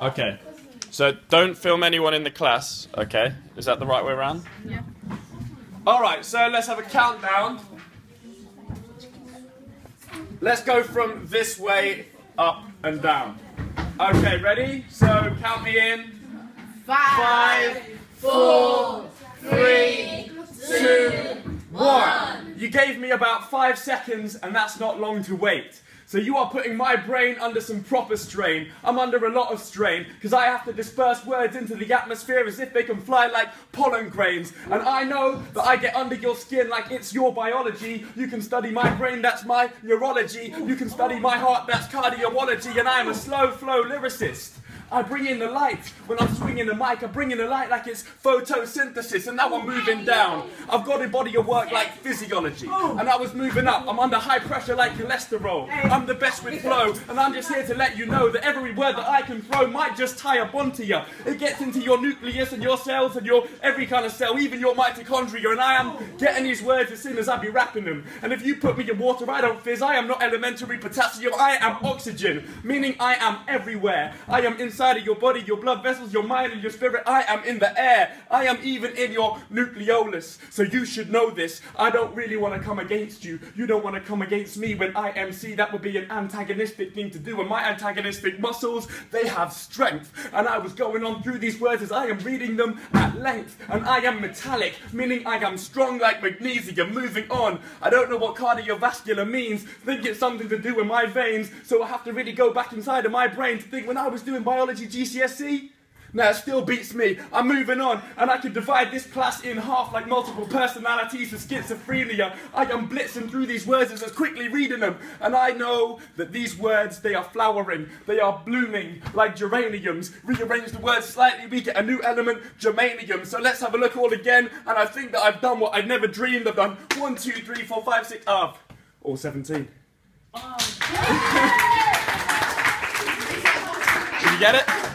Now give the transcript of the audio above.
Okay. So don't film anyone in the class, okay? Is that the right way around? Yeah. Alright, so let's have a countdown. Let's go from this way up and down. Okay, ready? So count me in. Five, four, You gave me about five seconds, and that's not long to wait. So you are putting my brain under some proper strain. I'm under a lot of strain because I have to disperse words into the atmosphere as if they can fly like pollen grains. And I know that I get under your skin like it's your biology. You can study my brain, that's my neurology. You can study my heart, that's cardiology. And I am a slow flow lyricist. I bring in the light when I'm swinging the mic. I bring in the light like it's photosynthesis, and now I'm moving down. I've got a body of work like physiology, and I was moving up. I'm under high pressure like cholesterol. I'm the best with flow, and I'm just here to let you know that every word that I can throw might just tie a bond to you. It gets into your nucleus and your cells and your every kind of cell, even your mitochondria, and I am getting these words as soon as I be rapping them. And if you put me in water, I don't fizz. I am not elementary potassium. I am oxygen, meaning I am everywhere. I am inside inside of your body, your blood vessels, your mind, and your spirit. I am in the air. I am even in your nucleolus. So you should know this. I don't really want to come against you. You don't want to come against me when I MC. That would be an antagonistic thing to do. And my antagonistic muscles, they have strength. And I was going on through these words as I am reading them at length. And I am metallic, meaning I am strong like magnesium. Moving on. I don't know what cardiovascular means. Think it's something to do with my veins. So I have to really go back inside of my brain to think when I was doing biology biology GCSE? Now it still beats me. I'm moving on, and I can divide this class in half like multiple personalities with schizophrenia. I am blitzing through these words as quickly reading them, and I know that these words they are flowering, they are blooming like geraniums. Rearrange the words slightly, we get a new element, germanium. So let's have a look all again, and I think that I've done what I never dreamed of done. One, two, three, four, five, six, up, or seventeen. Oh, get it?